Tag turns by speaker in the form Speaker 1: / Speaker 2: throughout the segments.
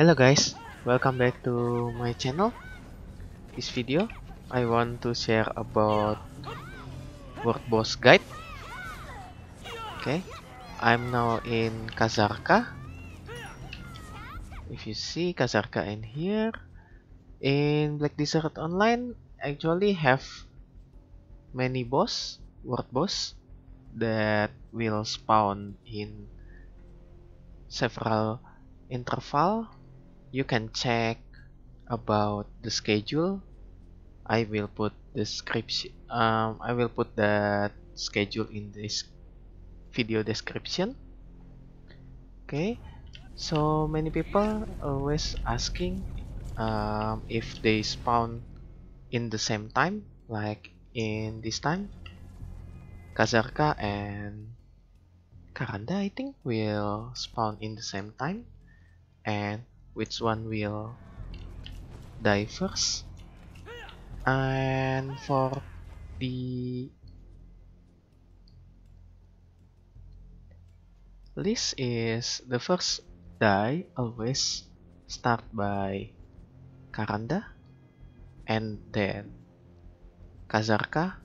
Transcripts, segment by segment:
Speaker 1: Hello guys, welcome back to my channel. This video I want to share about World Boss Guide. Okay, I'm now in Kzarka. If you see Kzarka in here, in Black Desert Online, actually have many boss, world boss that will spawn in several interval you can check about the schedule. I will put the description um, I will put that schedule in this video description. Okay? So many people always asking um, if they spawn in the same time like in this time. Kzarka and Karanda I think will spawn in the same time. And which one will die first? And for the list is the first die always start by Karanda and then Kzarka.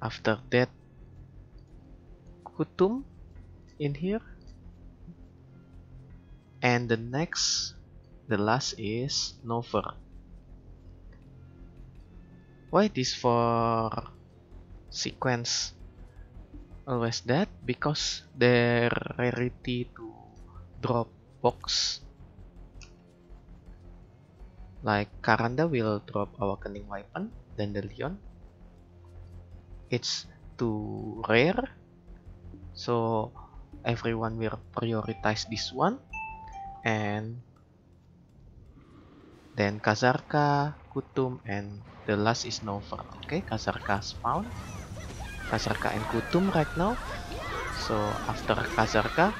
Speaker 1: After that Kutum in here and the next the last is Nouver why this for sequence? Always that because the rarity to drop box. Like Karanda will drop Awakening Weapon Dandelion it's too rare. So everyone will prioritize this one and then Kazarka, Kutum, and the last is Nova. Okay, Kazarka spawn. Kazarka and Kutum right now. So after Kazarka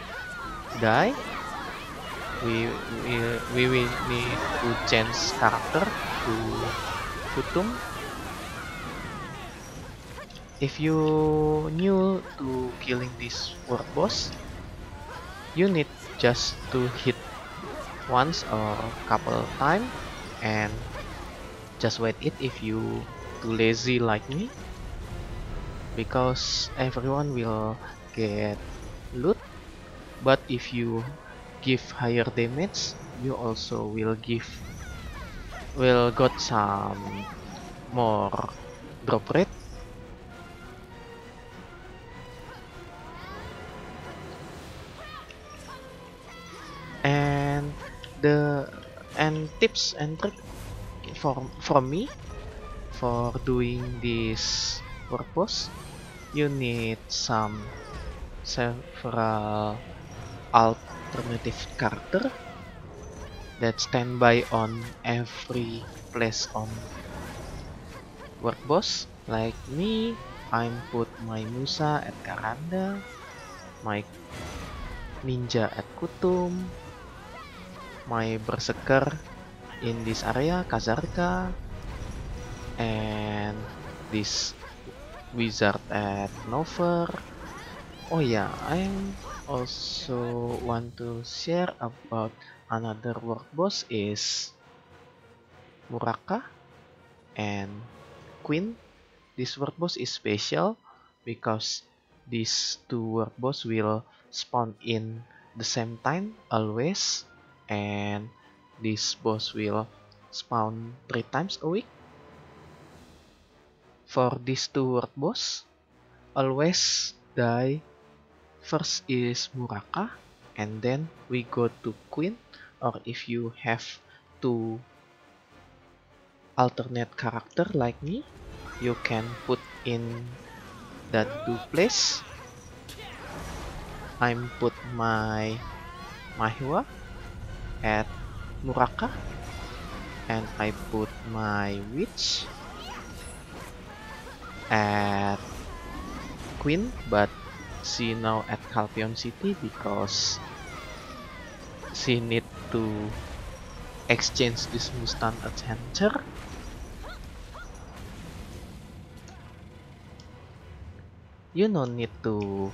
Speaker 1: die, we we we will need to change character to Kutum. If you new to killing this world boss, you need just to hit once or couple time and just wait it if you too lazy like me because everyone will get loot. But if you give higher damage you also will give will got some more drop rate tips and trick for from me for doing this purpose you need some several alternative character that standby on every place on work boss. Like me I'm put my Musa at Karanda my ninja at Kutum my berserker in this area Kzarka and this wizard at Nouver oh yeah I'm also want to share about another work boss is Muraka and Quint. This work boss is special because these two work boss will spawn in the same time always and this boss will spawn three times a week. For these two world boss always die. First is Muraka and then we go to Quint. Or if you have two alternate character like me you can put in that two place. I'm put my Maehwa at Muraka and I put my witch at Queen but she now at Calpion City because she need to exchange this Mustang Adventure. You no need to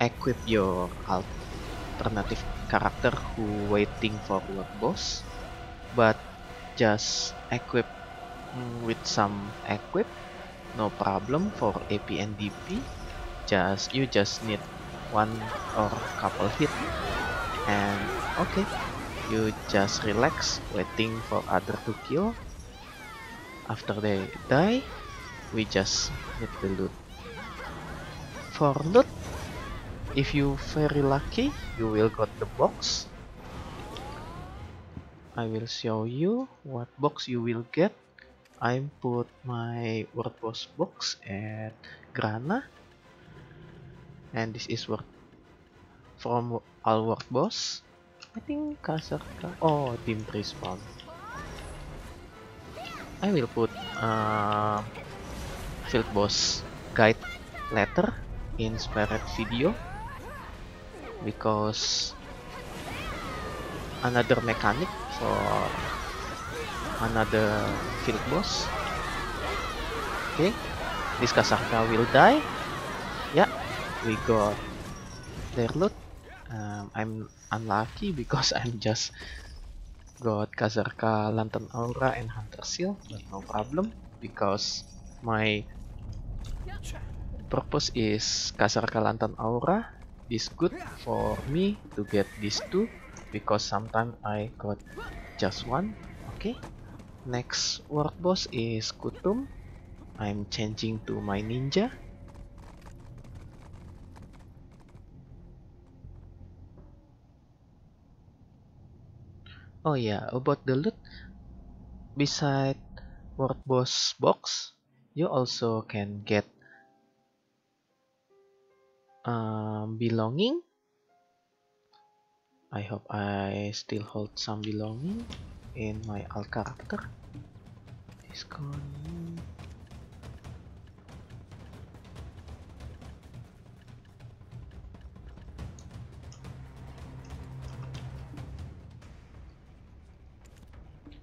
Speaker 1: equip your alternative character who waiting for boss? But just equip with some equip no problem for AP and DP just you just need one or couple hit. And okay. You just relax waiting for other to kill. After they die we just need the loot. For loot if you very lucky you will got the box. I will show you what box you will get. I put my world boss box at Grana. And this is work from all world boss. I think Kzarka oh team respawn I will put uh, field boss guide letter in spirit video because another mechanic for another field boss. Okay this Kasarka will die. Yeah we got their loot. Um, I'm unlucky because I'm just got Kasarka Lantern Aura and Hunter Seal but no problem because my purpose is Kasarka Lantern Aura is good for me to get these two because sometimes I got just one. Okay. Next world boss is Kutum. I'm changing to my ninja. Oh yeah about the loot. Beside world boss box you also can get um, belonging. I hope I still hold some belonging in my alt character. Is gone.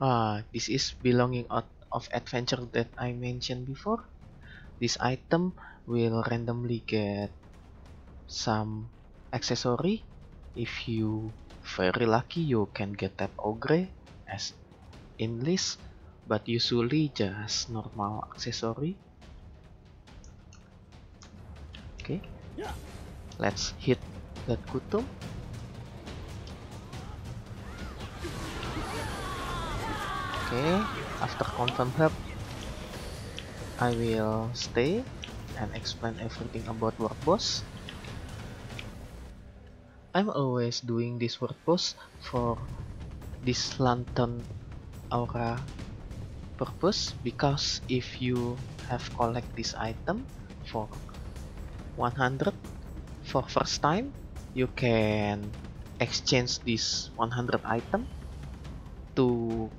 Speaker 1: Ah this is belonging out of adventure that I mentioned before. This item will randomly get some accessory. If you very lucky you can get that ogre as in list but usually just normal accessory. Okay. Let's hit that kutum. Okay after confirm hub I will stay and explain everything about world boss I'm always doing this world boss for this lantern aura purpose because if you have collect this item for 100 for first time you can exchange this 100 item to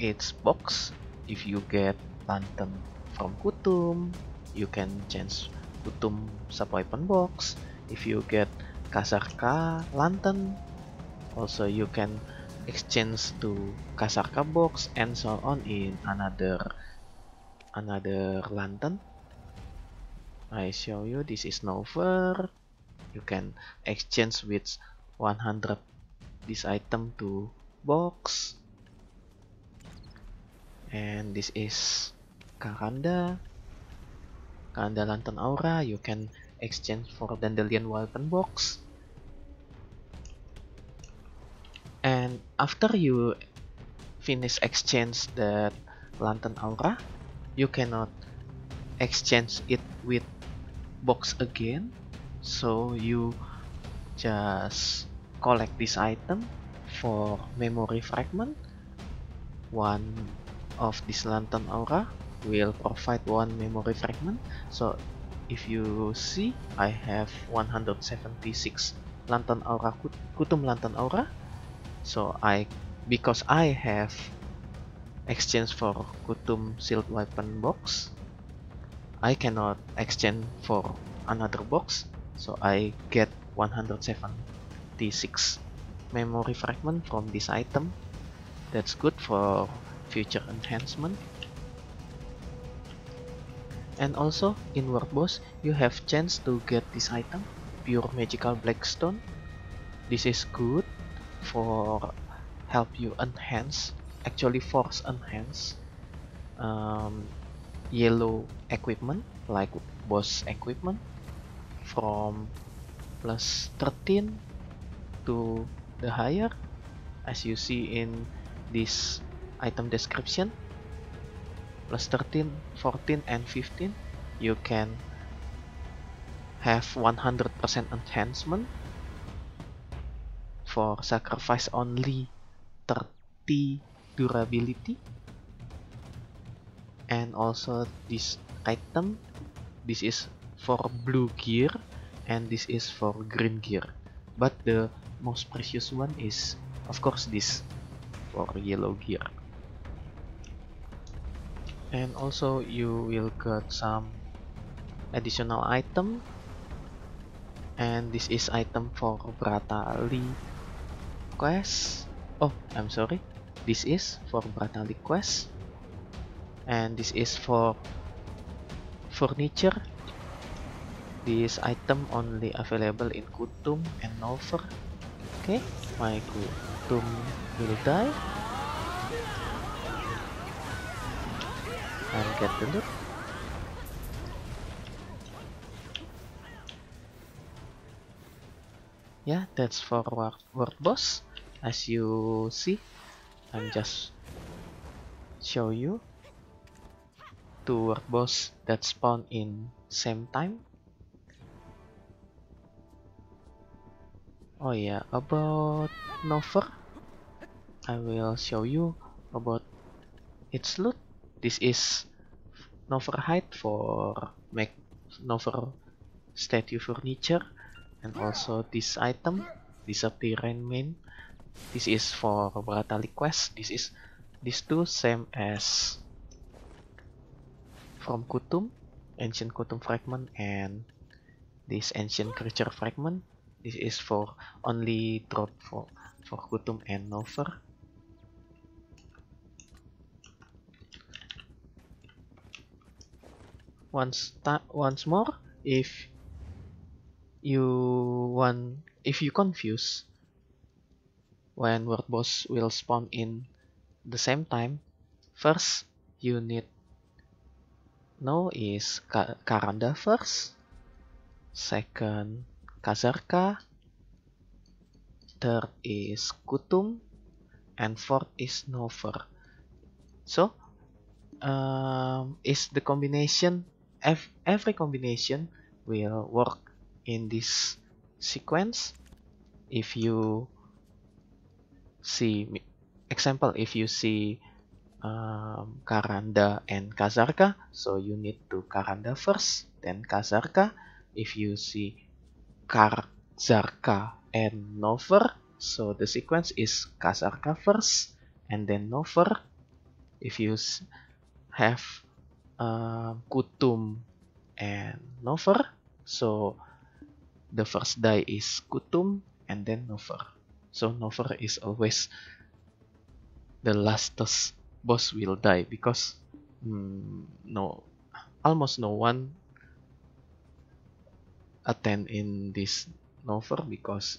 Speaker 1: its box. If you get lantern from Kutum you can change Kutum weapon box. If you get Kasarka lantern. Also you can exchange to Kasarka box and so on in another another lantern. I show you this is Nover. You can exchange with 100 this item to box. And this is Karanda. Karanda Lantern Aura you can exchange for Dandelion Weapon Box and after you finish exchange that Lantern Aura you cannot exchange it with box again. So you just collect this item for memory fragment. One of this lantern aura will provide one memory fragment. So if you see I have 176 lantern aura kutum lantern aura so I because I have exchange for kutum shield weapon box I cannot exchange for another box. So I get 176 memory fragment from this item. That's good for future enhancement. And also in world boss you have chance to get this item pure magical blackstone this is good for help you enhance actually force enhance um, yellow equipment like boss equipment from plus 13 to the higher as you see in this item description. Plus 13 14 and 15 you can have 100% enhancement for sacrifice only 30 durability. And also this item this is for blue gear and this is for green gear. But the most precious one is of course this for yellow gear. And also you will get some additional item. And this is item for Brata Bratali quest. Oh I'm sorry. This is for Bratali quest. And this is for furniture. This item only available in Kutum and Nover okay my Kutum will die. And get the loot. Yeah that's for world boss as you see I'm just show you two boss that spawn in same time. Oh yeah about Nouver I will show you about its loot. This is Nouver height for make Nouver statue furniture. And also this item disappearing main this is for Bratali quest this is these two same as from Kutum ancient Kutum fragment and this ancient creature fragment. This is for only drop for for Kutum and Nouver once once more if you want if you confuse when world boss will spawn in the same time first you need know is Karanda first second Kzarka third is Kutum and fourth is Nouver so um, is the combination every combination will work in this sequence. If you see example if you see um, Karanda and Kzarka so you need to Karanda first then Kzarka if you see Kzarka and Nouver so the sequence is Kzarka first and then Nouver if you have uh, Kutum and Nouver so the first die is Kutum and then Nouver. So Nouver is always the lastest boss will die because mm, no almost no one attend in this Nouver because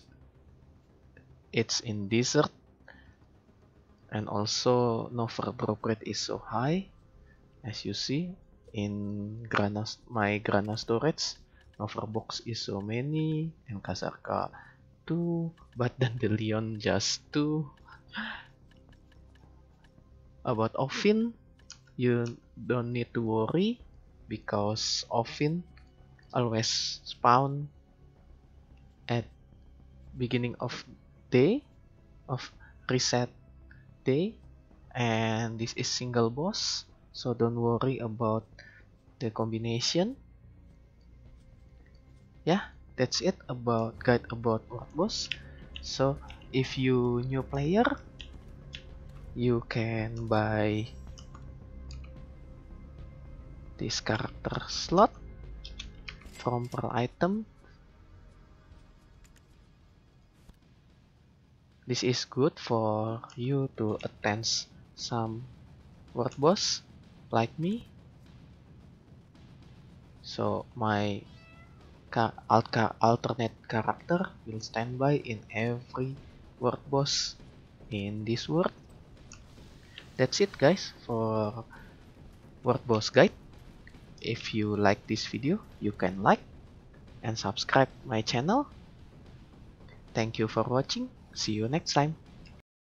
Speaker 1: it's in desert and also Nouver drop rate is so high as you see in Grana my Grana storage. Box is so many, and Kzarka 2, but Dandelion just 2. About Offin, you don't need to worry because Offin always spawn at beginning of day of reset day and this is single boss so don't worry about the combination. Yeah that's it about guide about boss so if you new player you can buy this character slot from per item. This is good for you to attend some world boss like me. So my alternate character will stand by in every word boss. In this world that's it guys for word boss guide. If you like this video you can like and subscribe my channel. Thank you for watching. See you next time